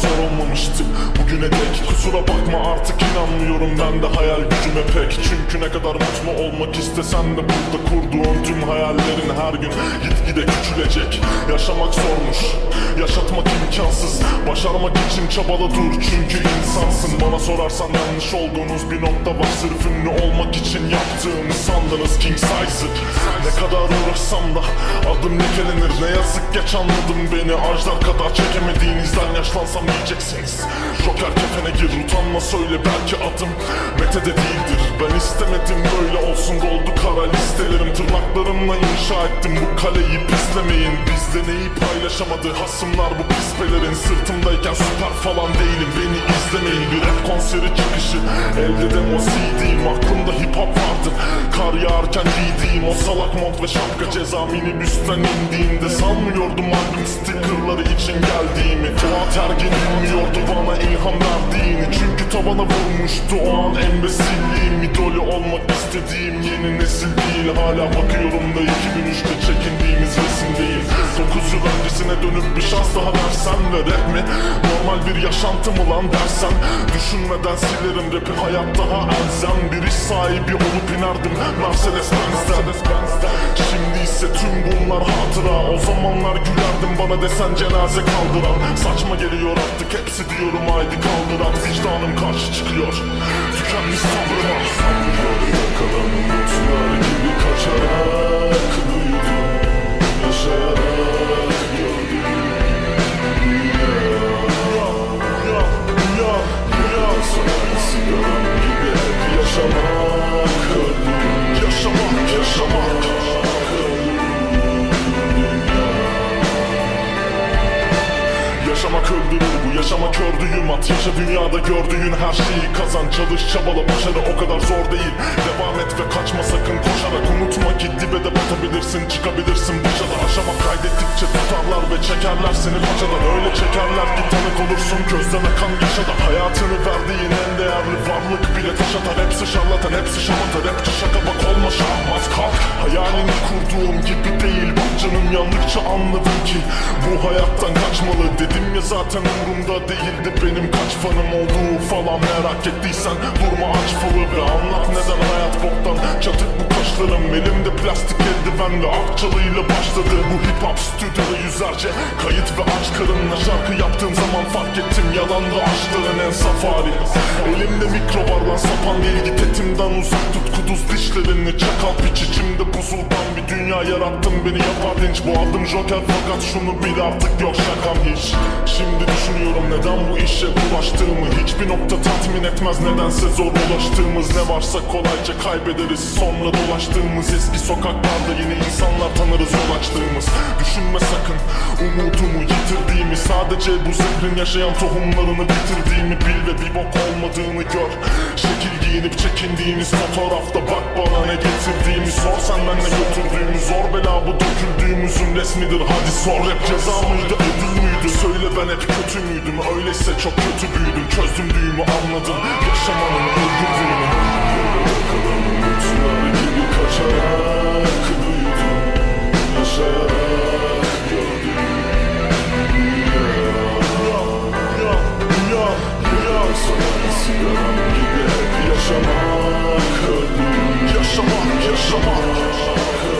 zor olmamıştı. Bugüne dek kusura bakma artık inanmıyorum. Ben de hayal gücüme pek. Çünkü ne kadar mutlu olmak istesen de burada kurduğun tüm hayallerin her gün gitgide küçülecek. Yaşamak zormuş, yaşatmak imkansız. Başarmak için çabala dur. Çünkü insansın Bana sorarsan yanlış olduğunuz bir nokta var. Sırf ünlü olmak için yaptığımı sandınız. King Sizer Ne kadar uğraşsam da adım lekelenir Ne yazık geç anladım. Beni Ajdar kadar çekemediğinizden yaşlansam diyeceksiniz Joker kefene gir. Utanma söyle belki adım Mete'de değildir. Ben istemedim böyle olsun. Doldu kara listelerim Tırnaklarımla inşa ettim bu kaleyi pislemeyin. Bizde neyi paylaşamadı? Hasımlar bu pispelerin Sırtımdayken süper falan değilim. Beni izlemeyin Bir rap konseri çıkışı. Elde demo CD'm Aklımda hip hop vardı kar yağarken giydiğim O salak mont ve şapka ceza minibüsten indiğimde Sanmıyordum albüm stickerları için geldiğimi. Fuat Ergin bilmiyordu bana ilham verdiğini. Çünkü tavana vurmuştu o an embesilliğim İdolü olmak istediğim yeni nesil değil. Hala bakıyorum da 2003'te çekindiğimiz resim değil. 9 yıl öncesine dönüp bir şans daha versen ve rap mi? Normal bir yaşantı mı lan dersen. Düşünmeden silerim rapi hayat daha elzem. Bir sahibi olup inerdim. Mercedes Benz'den. Şimdi ise tüm bunlar hatıra. O zamanlar gülerdim bana desen cenaze kaldıran. Saçma geliyor artık hepsi diyorum haydi kaldıran. Vicdanım karşı çıkıyor Tükenmiş sabrıma. Yakalan umutlar gibi kaçarak. Büyüdüm öldürür bu yaşamak ördüğüm at Yaşa dünyada gördüğün her şeyi kazan. Çalış çabala başarı o kadar zor değil. Devam et ve kaçma sakın koşarak Unutma ki dibe de batabilirsin Çıkabilirsin başa da aşamak Kaydettikçe tutarlar ve çekerler seni paçadan. Öyle çekerler ki tanık olursun Gözden akan yaşa da Hayatını verdiğin en değerli varlık bile taş atar. Hepsi şarlatan hepsi şamata Rapçi şaka bak olma şahmat canım yandıkça anladım ki Bu hayattan kaçmalı. Dedim ya zaten umurumda değildi Benim kaç fanım olduğu falan. Merak ettiysen Durma aç falı ve anlat neden hayat boktan Çatık bu kaşlarım elimde plastik eldiven ve akçalıyla başladı Bu hip hop stüdyoda yüzlerce kayıt ve aç karınla şarkı yaptığım zaman fark ettim Yalandı aşkların en safari Elimde mikro var lan sapan değil git etimden uzak tut kuduz dişlerini Çakal piç içimde buzuldan bir dünya yarattım beni yapar dinç Bu adım joker fakat şunu bil artık yok şakam hiç. Şimdi düşünüyorum neden bu işe bulaştığımı Hiçbir nokta tatmin etmez. Nedense zor ulaştığımız Ne varsa kolayca kaybederiz sonra dolaştığımız Eski sokaklarda yeni insanlar tanırız yol açtığımız. Düşünme sakın umudumu yitirdiğimi Sadece bu zehrin yaşayan tohumlarını bitirdiğimi Bil ve bir bok olmadığını gör. Şekil giyinip çekindiğimiz fotoğrafta Bak bana ne getirdiğimi Sor. Senden ne götürdüğümü Zor bela bu döküldüğümüzün resmidir. Hadi sor rap ceza mıydı ödül müydü? Söyle ben hep kötü müydüm? Öyleyse çok kötü büyüdüm Çözdüm düğümü anladım. Yaşamanın öldürdüğünü Shema.